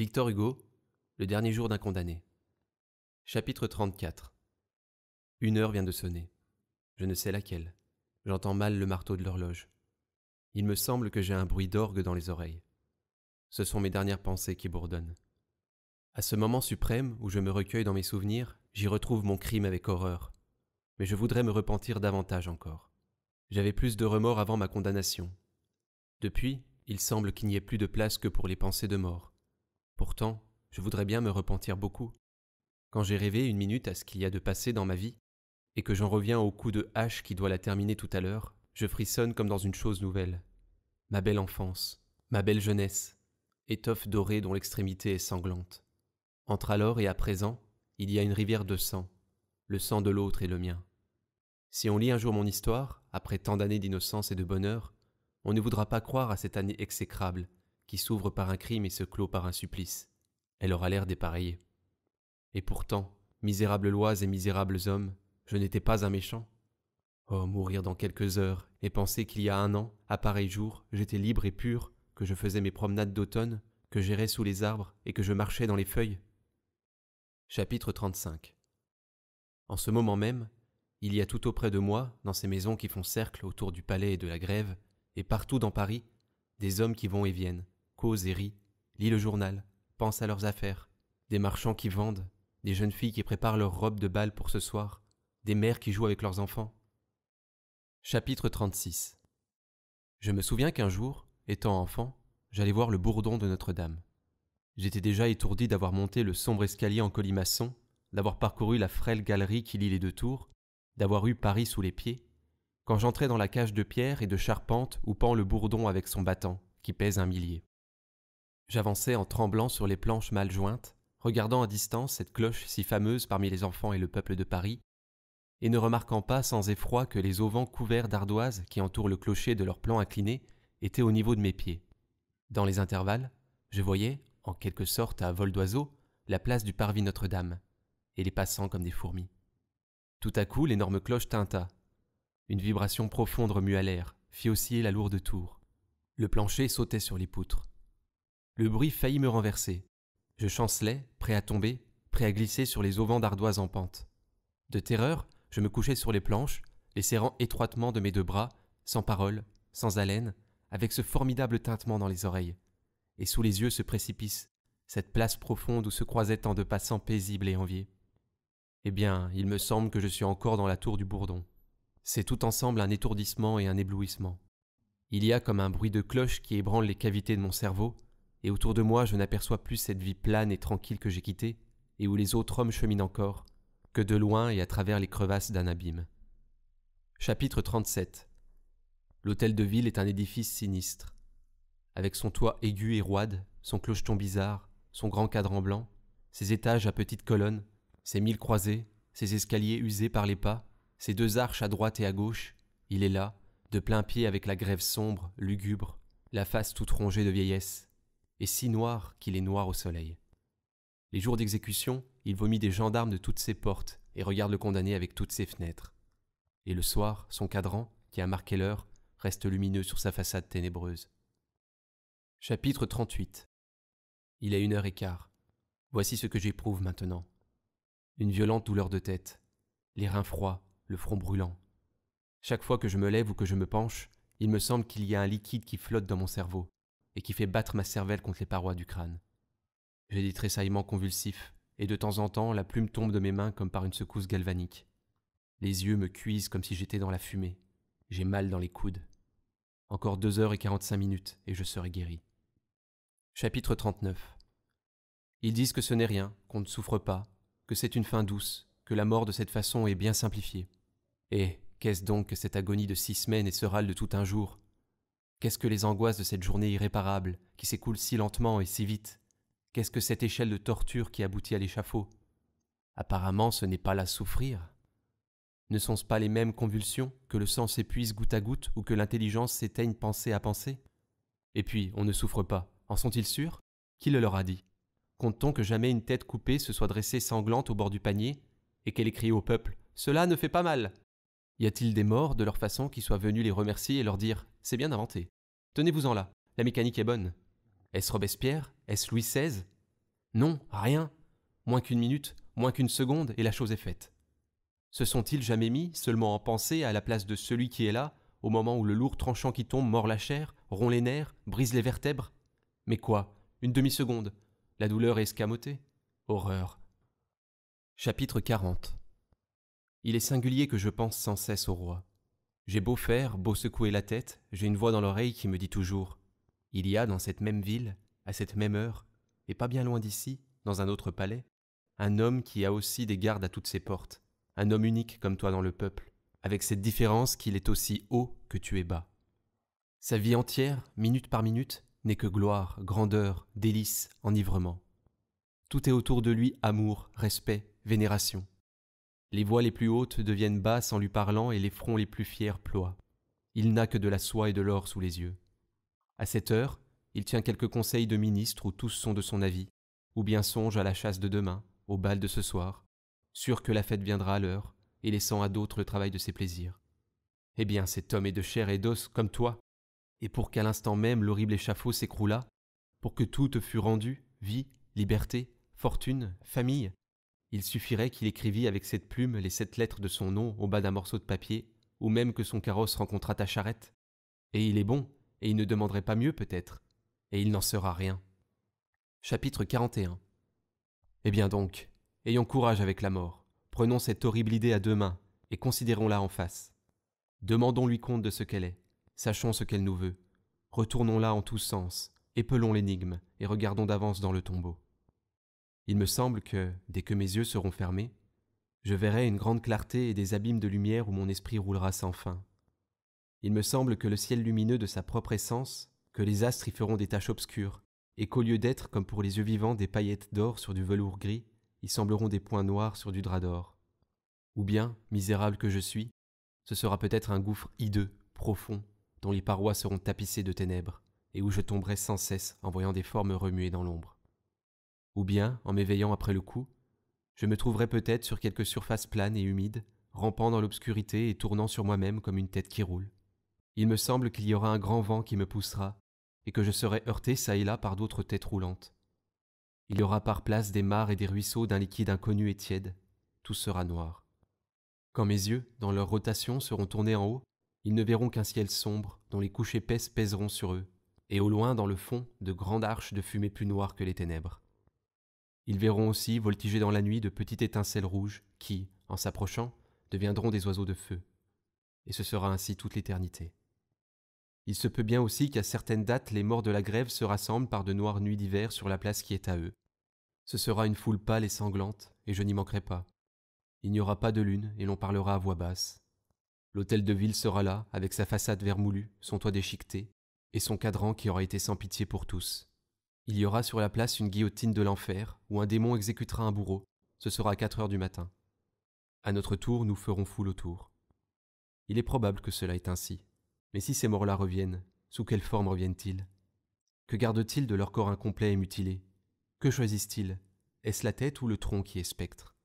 Victor Hugo, Le dernier jour d'un condamné. Chapitre 34 Une heure vient de sonner. Je ne sais laquelle. J'entends mal le marteau de l'horloge. Il me semble que j'ai un bruit d'orgue dans les oreilles. Ce sont mes dernières pensées qui bourdonnent. À ce moment suprême où je me recueille dans mes souvenirs, j'y retrouve mon crime avec horreur. Mais je voudrais me repentir davantage encore. J'avais plus de remords avant ma condamnation. Depuis, il semble qu'il n'y ait plus de place que pour les pensées de mort. Pourtant, je voudrais bien me repentir beaucoup. Quand j'ai rêvé une minute à ce qu'il y a de passé dans ma vie, et que j'en reviens au coup de hache qui doit la terminer tout à l'heure, je frissonne comme dans une chose nouvelle. Ma belle enfance, ma belle jeunesse, étoffe dorée dont l'extrémité est sanglante. Entre alors et à présent, il y a une rivière de sang, le sang de l'autre et le mien. Si on lit un jour mon histoire, après tant d'années d'innocence et de bonheur, on ne voudra pas croire à cette année exécrable qui s'ouvre par un crime et se clôt par un supplice. Elle aura l'air dépareillée. Et pourtant, misérables lois et misérables hommes, je n'étais pas un méchant. Oh, mourir dans quelques heures, et penser qu'il y a un an, à pareil jour, j'étais libre et pur, que je faisais mes promenades d'automne, que j'errais sous les arbres et que je marchais dans les feuilles. Chapitre 35 En ce moment même, il y a tout auprès de moi, dans ces maisons qui font cercle autour du palais et de la grève, et partout dans Paris, des hommes qui vont et viennent, causent et rient, lisent le journal, pensent à leurs affaires, des marchands qui vendent, des jeunes filles qui préparent leurs robes de bal pour ce soir, des mères qui jouent avec leurs enfants. Chapitre 36 Je me souviens qu'un jour, étant enfant, j'allais voir le bourdon de Notre-Dame. J'étais déjà étourdi d'avoir monté le sombre escalier en colimaçon, d'avoir parcouru la frêle galerie qui lie les deux tours, d'avoir eu Paris sous les pieds, quand j'entrais dans la cage de pierre et de charpente où pend le bourdon avec son battant, qui pèse un millier. J'avançais en tremblant sur les planches mal jointes, regardant à distance cette cloche si fameuse parmi les enfants et le peuple de Paris, et ne remarquant pas sans effroi que les auvents couverts d'ardoises qui entourent le clocher de leur plan incliné étaient au niveau de mes pieds. Dans les intervalles, je voyais, en quelque sorte à vol d'oiseau, la place du parvis Notre-Dame, et les passants comme des fourmis. Tout à coup, l'énorme cloche tinta. Une vibration profonde remua l'air, fit osciller la lourde tour. Le plancher sautait sur les poutres. Le bruit faillit me renverser. Je chancelais, prêt à tomber, prêt à glisser sur les auvents d'ardoise en pente. De terreur, je me couchai sur les planches, les serrant étroitement de mes deux bras, sans parole, sans haleine, avec ce formidable tintement dans les oreilles. Et sous les yeux ce précipice, cette place profonde où se croisaient tant de passants paisibles et enviés. Eh bien, il me semble que je suis encore dans la tour du Bourdon. C'est tout ensemble un étourdissement et un éblouissement. Il y a comme un bruit de cloche qui ébranle les cavités de mon cerveau, et autour de moi je n'aperçois plus cette vie plane et tranquille que j'ai quittée, et où les autres hommes cheminent encore, que de loin et à travers les crevasses d'un abîme. Chapitre 37 L'hôtel de ville est un édifice sinistre. Avec son toit aigu et roide, son clocheton bizarre, son grand cadran blanc, ses étages à petites colonnes, ses mille croisées, ses escaliers usés par les pas, ses deux arches à droite et à gauche, il est là, de plein pied avec la grève sombre, lugubre, la face toute rongée de vieillesse, et si noir qu'il est noir au soleil. Les jours d'exécution, il vomit des gendarmes de toutes ses portes et regarde le condamné avec toutes ses fenêtres. Et le soir, son cadran, qui a marqué l'heure, reste lumineux sur sa façade ténébreuse. Chapitre 38 Il est une heure et quart. Voici ce que j'éprouve maintenant. Une violente douleur de tête, les reins froids, le front brûlant. Chaque fois que je me lève ou que je me penche, il me semble qu'il y a un liquide qui flotte dans mon cerveau et qui fait battre ma cervelle contre les parois du crâne. J'ai des tressaillements convulsifs, et de temps en temps la plume tombe de mes mains comme par une secousse galvanique. Les yeux me cuisent comme si j'étais dans la fumée. J'ai mal dans les coudes. Encore deux heures et quarante-cinq minutes, et je serai guéri. Chapitre 39 Ils disent que ce n'est rien, qu'on ne souffre pas, que c'est une fin douce, que la mort de cette façon est bien simplifiée. Et qu'est-ce donc que cette agonie de six semaines et ce râle de tout un jour? Qu'est-ce que les angoisses de cette journée irréparable, qui s'écoule si lentement et si vite? Qu'est-ce que cette échelle de torture qui aboutit à l'échafaud? Apparemment, ce n'est pas la souffrir. Ne sont-ce pas les mêmes convulsions, que le sang s'épuise goutte à goutte ou que l'intelligence s'éteigne pensée à pensée? Et puis, on ne souffre pas. En sont-ils sûrs? Qui le leur a dit? Compte-t-on que jamais une tête coupée se soit dressée sanglante au bord du panier et qu'elle ait crié au peuple Cela ne fait pas mal! Y a-t-il des morts de leur façon qui soient venus les remercier et leur dire C'est bien inventé. Tenez-vous-en là, la mécanique est bonne. Est-ce Robespierre? Est-ce Louis XVI Non, rien. Moins qu'une minute, moins qu'une seconde, et la chose est faite. Se sont-ils jamais mis, seulement en pensée, à la place de celui qui est là, au moment où le lourd tranchant qui tombe mord la chair, rompt les nerfs, brise les vertèbres? Mais quoi? Une demi-seconde La douleur est escamotée Horreur. Chapitre 40 Il est singulier que je pense sans cesse au roi. J'ai beau faire, beau secouer la tête, j'ai une voix dans l'oreille qui me dit toujours Il y a dans cette même ville, à cette même heure, et pas bien loin d'ici, dans un autre palais, un homme qui a aussi des gardes à toutes ses portes, un homme unique comme toi dans le peuple, avec cette différence qu'il est aussi haut que tu es bas. Sa vie entière, minute par minute, n'est que gloire, grandeur, délice, enivrement. Tout est autour de lui amour, respect, vénération. Les voix les plus hautes deviennent basses en lui parlant et les fronts les plus fiers ploient. Il n'a que de la soie et de l'or sous les yeux. À cette heure, il tient quelques conseils de ministres où tous sont de son avis, ou bien songe à la chasse de demain, au bal de ce soir, sûr que la fête viendra à l'heure, et laissant à d'autres le travail de ses plaisirs. Eh bien, cet homme est de chair et d'os comme toi, et pour qu'à l'instant même l'horrible échafaud s'écroulât, pour que tout te fût rendu, vie, liberté, fortune, famille, il suffirait qu'il écrivît avec cette plume les sept lettres de son nom au bas d'un morceau de papier, ou même que son carrosse rencontrât ta charrette. Et il est bon, et il ne demanderait pas mieux peut-être, et il n'en sera rien. Chapitre 41 Eh bien donc, ayons courage avec la mort, prenons cette horrible idée à deux mains, et considérons-la en face. Demandons-lui compte de ce qu'elle est, sachons ce qu'elle nous veut, retournons-la en tous sens, épelons l'énigme, et regardons d'avance dans le tombeau. Il me semble que, dès que mes yeux seront fermés, je verrai une grande clarté et des abîmes de lumière où mon esprit roulera sans fin. Il me semble que le ciel lumineux de sa propre essence, que les astres y feront des taches obscures, et qu'au lieu d'être, comme pour les yeux vivants, des paillettes d'or sur du velours gris, ils sembleront des points noirs sur du drap d'or. Ou bien, misérable que je suis, ce sera peut-être un gouffre hideux, profond, dont les parois seront tapissées de ténèbres, et où je tomberai sans cesse en voyant des formes remuées dans l'ombre. Ou bien, en m'éveillant après le coup, je me trouverai peut-être sur quelque surface plane et humide, rampant dans l'obscurité et tournant sur moi-même comme une tête qui roule. Il me semble qu'il y aura un grand vent qui me poussera, et que je serai heurté çà et là par d'autres têtes roulantes. Il y aura par place des mares et des ruisseaux d'un liquide inconnu et tiède, tout sera noir. Quand mes yeux, dans leur rotation, seront tournés en haut, ils ne verront qu'un ciel sombre, dont les couches épaisses pèseront sur eux, et au loin, dans le fond, de grandes arches de fumée plus noires que les ténèbres. Ils verront aussi voltiger dans la nuit de petites étincelles rouges qui, en s'approchant, deviendront des oiseaux de feu. Et ce sera ainsi toute l'éternité. Il se peut bien aussi qu'à certaines dates les morts de la grève se rassemblent par de noires nuits d'hiver sur la place qui est à eux. Ce sera une foule pâle et sanglante, et je n'y manquerai pas. Il n'y aura pas de lune, et l'on parlera à voix basse. L'hôtel de ville sera là, avec sa façade vermoulue, son toit déchiqueté, et son cadran qui aura été sans pitié pour tous. Il y aura sur la place une guillotine de l'enfer, où un démon exécutera un bourreau. Ce sera à quatre heures du matin. À notre tour, nous ferons foule autour. Il est probable que cela est ainsi. Mais si ces morts-là reviennent, sous quelle forme reviennent-ils? Que gardent-ils de leur corps incomplet et mutilé? Que choisissent-ils? Est-ce la tête ou le tronc qui est spectre?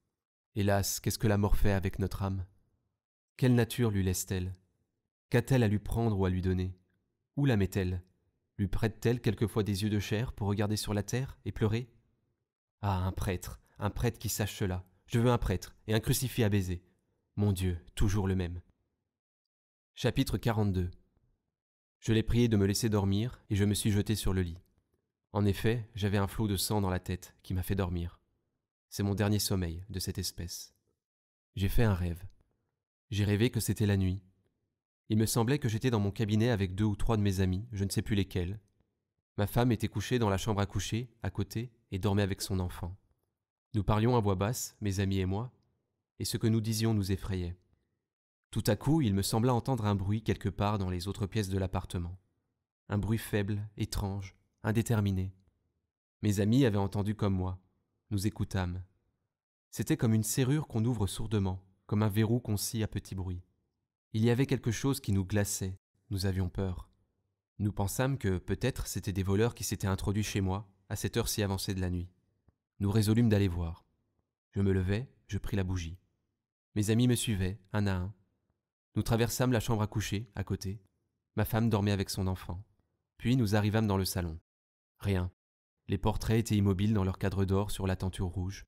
Hélas, qu'est-ce que la mort fait avec notre âme? Quelle nature lui laisse-t-elle? Qu'a-t-elle à lui prendre ou à lui donner? Où la met-elle? Lui prête-t-elle quelquefois des yeux de chair pour regarder sur la terre et pleurer? Ah, un prêtre, un prêtre qui sache cela. Je veux un prêtre et un crucifix à baiser. Mon Dieu, toujours le même. Chapitre 42 Je l'ai prié de me laisser dormir et je me suis jeté sur le lit. En effet, j'avais un flot de sang dans la tête qui m'a fait dormir. C'est mon dernier sommeil de cette espèce. J'ai fait un rêve. J'ai rêvé que c'était la nuit, il me semblait que j'étais dans mon cabinet avec deux ou trois de mes amis, je ne sais plus lesquels. Ma femme était couchée dans la chambre à coucher, à côté, et dormait avec son enfant. Nous parlions à voix basse, mes amis et moi, et ce que nous disions nous effrayait. Tout à coup, il me sembla entendre un bruit quelque part dans les autres pièces de l'appartement. Un bruit faible, étrange, indéterminé. Mes amis avaient entendu comme moi. Nous écoutâmes. C'était comme une serrure qu'on ouvre sourdement, comme un verrou qu'on scie à petit bruit. Il y avait quelque chose qui nous glaçait, nous avions peur. Nous pensâmes que peut-être c'étaient des voleurs qui s'étaient introduits chez moi, à cette heure si avancée de la nuit. Nous résolûmes d'aller voir. Je me levai, je pris la bougie. Mes amis me suivaient, un à un. Nous traversâmes la chambre à coucher, à côté. Ma femme dormait avec son enfant. Puis nous arrivâmes dans le salon. Rien. Les portraits étaient immobiles dans leur cadre d'or sur la tenture rouge.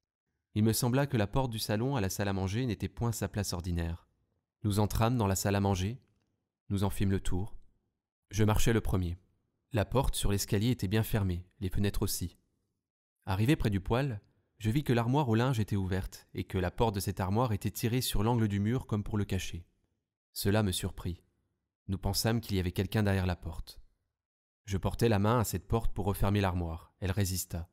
Il me sembla que la porte du salon à la salle à manger n'était point sa place ordinaire. Nous entrâmes dans la salle à manger, nous en fîmes le tour. Je marchai le premier. La porte sur l'escalier était bien fermée, les fenêtres aussi. Arrivé près du poêle, je vis que l'armoire au linge était ouverte et que la porte de cette armoire était tirée sur l'angle du mur comme pour le cacher. Cela me surprit. Nous pensâmes qu'il y avait quelqu'un derrière la porte. Je portai la main à cette porte pour refermer l'armoire. Elle résista.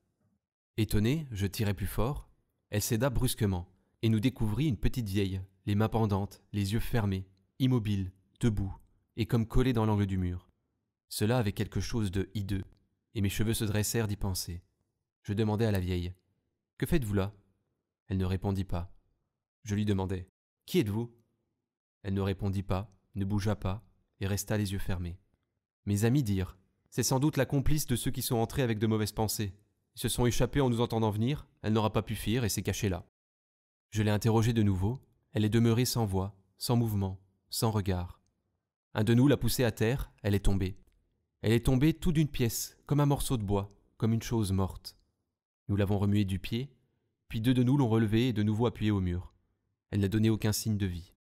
Étonné, je tirai plus fort. Elle céda brusquement, et nous découvrit une petite vieille, les mains pendantes, les yeux fermés, immobile, debout, et comme collée dans l'angle du mur. Cela avait quelque chose de hideux, et mes cheveux se dressèrent d'y penser. Je demandai à la vieille. Que faites-vous là? Elle ne répondit pas. Je lui demandai. Qui êtes-vous? Elle ne répondit pas, ne bougea pas, et resta les yeux fermés. Mes amis dirent. C'est sans doute la complice de ceux qui sont entrés avec de mauvaises pensées. Ils se sont échappés en nous entendant venir, elle n'aura pas pu fuir et s'est cachée là. Je l'ai interrogée de nouveau, elle est demeurée sans voix, sans mouvement, sans regard. Un de nous l'a poussée à terre, elle est tombée. Elle est tombée tout d'une pièce, comme un morceau de bois, comme une chose morte. Nous l'avons remuée du pied, puis deux de nous l'ont relevée et de nouveau appuyée au mur. Elle n'a donné aucun signe de vie.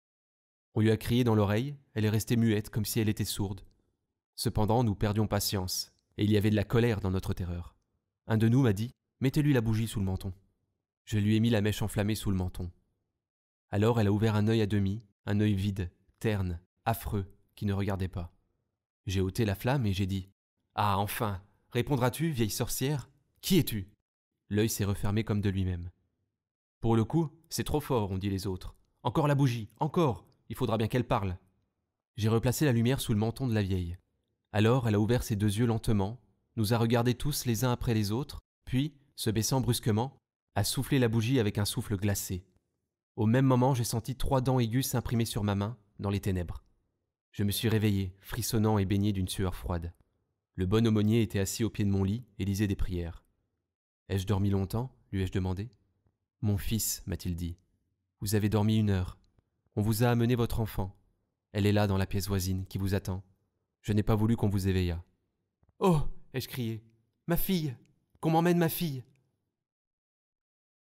On lui a crié dans l'oreille, elle est restée muette comme si elle était sourde. Cependant, nous perdions patience, et il y avait de la colère dans notre terreur. Un de nous m'a dit Mettez-lui la bougie sous le menton. Je lui ai mis la mèche enflammée sous le menton. Alors elle a ouvert un œil à demi, un œil vide, terne, affreux, qui ne regardait pas. J'ai ôté la flamme et j'ai dit Ah, enfin Répondras-tu, vieille sorcière? Qui es-tu? L'œil s'est refermé comme de lui-même. Pour le coup, c'est trop fort, ont dit les autres. Encore la bougie, encore Il faudra bien qu'elle parle. J'ai replacé la lumière sous le menton de la vieille. Alors elle a ouvert ses deux yeux lentement, nous a regardés tous les uns après les autres, puis, se baissant brusquement, a soufflé la bougie avec un souffle glacé. Au même moment, j'ai senti trois dents aiguës s'imprimer sur ma main, dans les ténèbres. Je me suis réveillé, frissonnant et baigné d'une sueur froide. Le bon aumônier était assis au pied de mon lit et lisait des prières. Ai-je dormi longtemps? lui ai-je demandé. Mon fils, m'a-t-il dit. Vous avez dormi une heure. On vous a amené votre enfant. Elle est là dans la pièce voisine qui vous attend. Je n'ai pas voulu qu'on vous éveillât. Oh ai-je crié. Ma fille Qu'on m'emmène ma fille